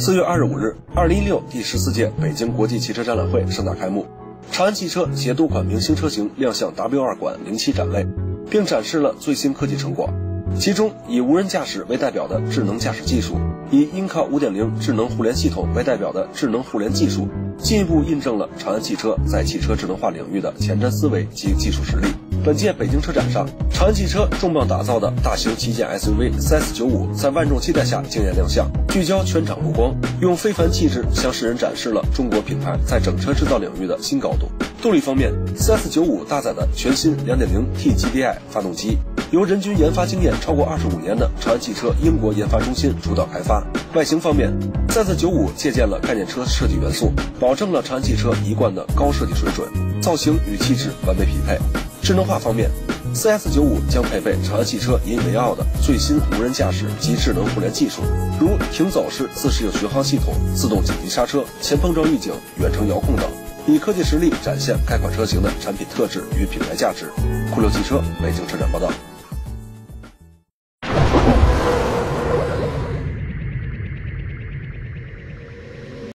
四月二十五日，二零一六第十四届北京国际汽车展览会盛大开幕，长安汽车携多款明星车型亮相 W 二馆零七展位，并展示了最新科技成果。其中，以无人驾驶为代表的智能驾驶技术，以 InCar 五点零智能互联系统为代表的智能互联技术，进一步印证了长安汽车在汽车智能化领域的前瞻思维及技术实力。本届北京车展上，长安汽车重磅打造的大型旗舰 SUV CS95 在万众期待下惊艳亮相，聚焦全场目光，用非凡气质向世人展示了中国品牌在整车制造领域的新高度。动力方面，CS95 搭载的全新 2.0T GDI 发动机。由人均研发经验超过二十五年的长安汽车英国研发中心主导开发。外形方面，CS95 借鉴了概念车设计元素，保证了长安汽车一贯的高设计水准，造型与气质完美匹配。智能化方面，CS95 将配备长安汽车引以为傲的最新无人驾驶及智能互联技术，如停走式自适应巡航系统、自动紧急刹车、前碰撞预警、远程遥控等，以科技实力展现该款车型的产品特质与品牌价值。酷六汽车北京车展报道。